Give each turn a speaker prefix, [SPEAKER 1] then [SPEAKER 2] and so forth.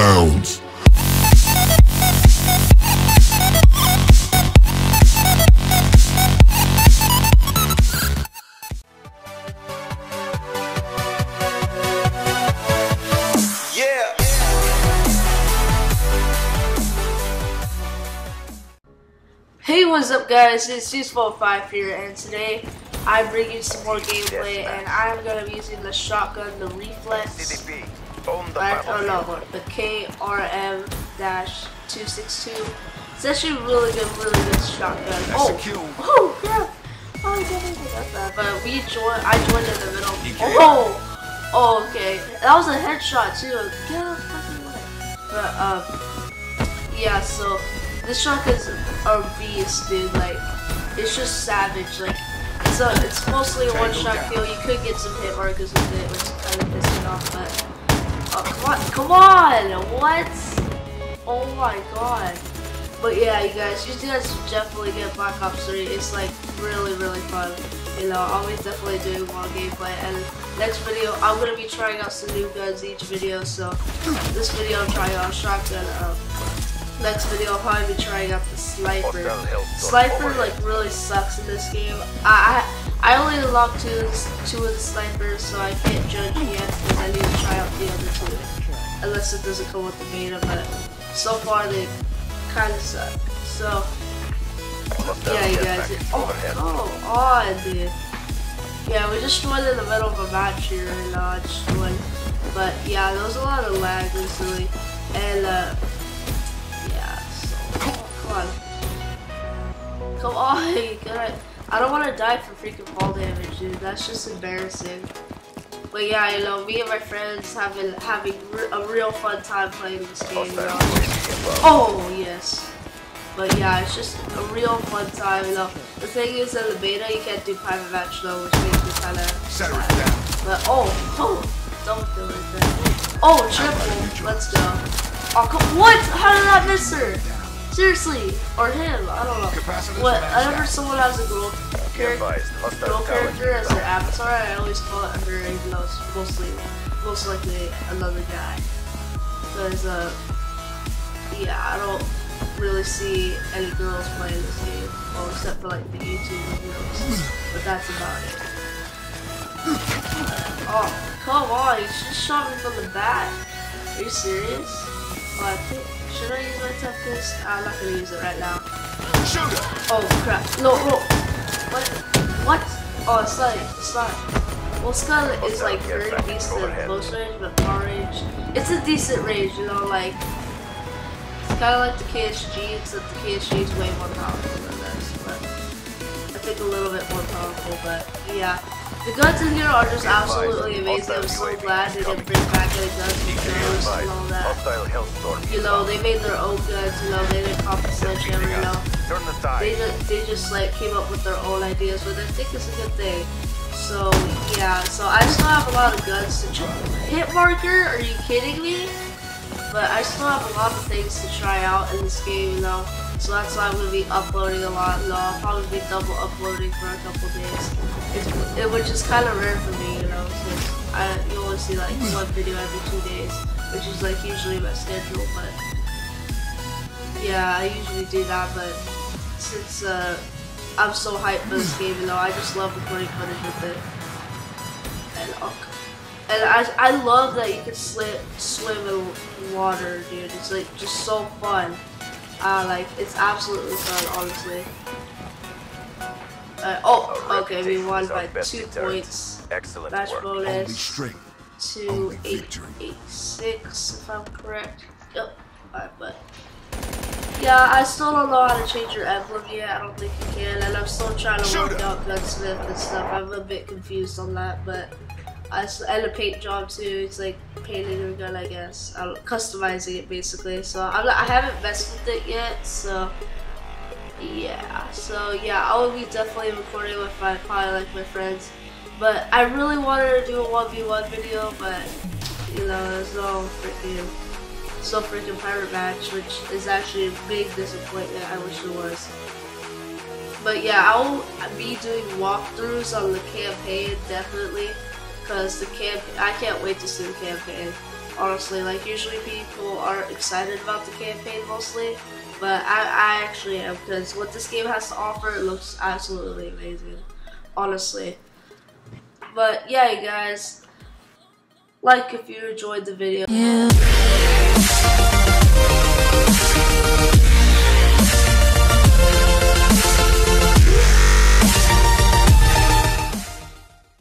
[SPEAKER 1] bounds.
[SPEAKER 2] Hey, what's up, guys? It's Cheese45 here, and today I bring you some more gameplay, and I'm gonna be using the shotgun, the Reflex,
[SPEAKER 3] CDP. Own the
[SPEAKER 2] I don't
[SPEAKER 3] battlefield.
[SPEAKER 2] know, the KRM-262. It's actually a really good, really good shotgun. Oh,
[SPEAKER 3] Execute.
[SPEAKER 2] oh, yeah. Oh, I didn't even get that. But we joined, I joined in the middle. Oh, oh, okay. That was a headshot too. Get out the fucking way. But um, yeah. So this shotgun's a beast, dude. Like, it's just savage. Like, so it's mostly a one shot kill. You could get some hit markers with it, which is kind of pissing off. But oh, come on, come on, what? Oh my god. But yeah, you guys, you guys should definitely get Black Ops 3. It's like really, really fun. You know, I'll be definitely doing more gameplay. And next video, I'm gonna be trying out some new guns each video. So this video, I'm trying out a shotgun. Um, next video, I'll probably be trying out the sniper.
[SPEAKER 3] Hostile health zone
[SPEAKER 2] Sniper like really sucks in this game. I I, I only unlocked two two of the snipers, so I can't judge yet because I need to try out the other two. Unless it doesn't come with the beta, but so far they kind of suck. So yeah, you guys. Oh, come on, dude. Yeah, we just joined in the middle of a match here, and uh, just joined. But yeah, there was a lot of lag recently, and uh, come on, come on, you. I don't want to die from freaking fall damage, dude. That's just embarrassing. But yeah, you know, me and my friends having having a real fun time playing this game. You
[SPEAKER 3] Hostile
[SPEAKER 2] know? Oh, yes. But yeah, it's just a real fun time, you know. The thing is, in the beta, you can't do private match though, which makes me kind of
[SPEAKER 1] Center it
[SPEAKER 2] sad.
[SPEAKER 1] down.
[SPEAKER 2] But oh, oh, don't do it then. Oh, triple. Let's go. Oh, come, what? How did I miss her? Seriously, or him? I don't know. What? Whenever someone has a girl character, girl character as their avatar, I always call it her, even though it's mostly, most likely another guy. Because, uh, yeah, I don't really see any girls playing this game. Well, except for like the YouTube videos. But that's about it. Oh, come on, you just shot me from the back. Are you serious? Oh, I think, should I use my Tempest? I'm not gonna use it right now.
[SPEAKER 1] Shooter!
[SPEAKER 2] Oh crap. No, no. What? What? Oh, it's not. It's not. Well, Skull is like very decent close range, but far range. It's a decent range, you know, like. It's kind of like the KSG, except the KSG is way more powerful than this, but. I think a little bit more powerful, but yeah. The guns in here are just absolutely amazing. I'm so glad they didn't bring back any guns with and all that.
[SPEAKER 3] Hostile health storm
[SPEAKER 2] You know, they made their own guns, you know, they didn't copy Sledgehammer, you know. They just, they just like came up with their own ideas, but I think it's a good thing. So yeah, so I still have a lot of guns to try. Hit marker? Are you kidding me? But I still have a lot of things to try out in this game, you know. So that's why I'm gonna be uploading a lot. You know, I'll probably be double uploading for a couple days, it's, it, which is kind of rare for me, you know, since I you only see like one video every two days, which is like usually my schedule. But yeah, I usually do that, but since uh, I'm so hyped for this game, you know, I just love recording footage with it. And oh, and I, I love that you can slip, swim in water, dude. It's like just so fun. Uh, like it's absolutely fun, honestly. Uh, oh, okay, we won by two
[SPEAKER 3] deterrent.
[SPEAKER 2] points.
[SPEAKER 3] Excellent
[SPEAKER 2] Match
[SPEAKER 3] work.
[SPEAKER 1] Only
[SPEAKER 2] bonus
[SPEAKER 1] strength.
[SPEAKER 2] two
[SPEAKER 1] Only
[SPEAKER 2] eight
[SPEAKER 1] victory.
[SPEAKER 2] eight six, if I'm correct. Yep. Alright, but yeah, I still don't know how to change your emblem yet. I don't think you can, and I'm still trying to work
[SPEAKER 1] Shooter.
[SPEAKER 2] out gunsmith and stuff. I'm a bit confused on that, but I and a paint job too. It's like painting your gun, I guess. I'm customizing it basically. So I'm not, I haven't messed with it yet. So yeah, so yeah, I will be definitely recording with my probably like my friends. But I really wanted to do a one v one video, but you know, there's no freaking, so freaking private match, which is actually a big disappointment. I wish it was. But yeah, I'll be doing walkthroughs on the campaign definitely, cause the camp I can't wait to see the campaign. honestly. Like usually people are excited about the campaign mostly, but I, I actually am because what this game has to offer looks absolutely amazing, honestly. But yeah, guys, like if you enjoyed the video.
[SPEAKER 1] Yeah.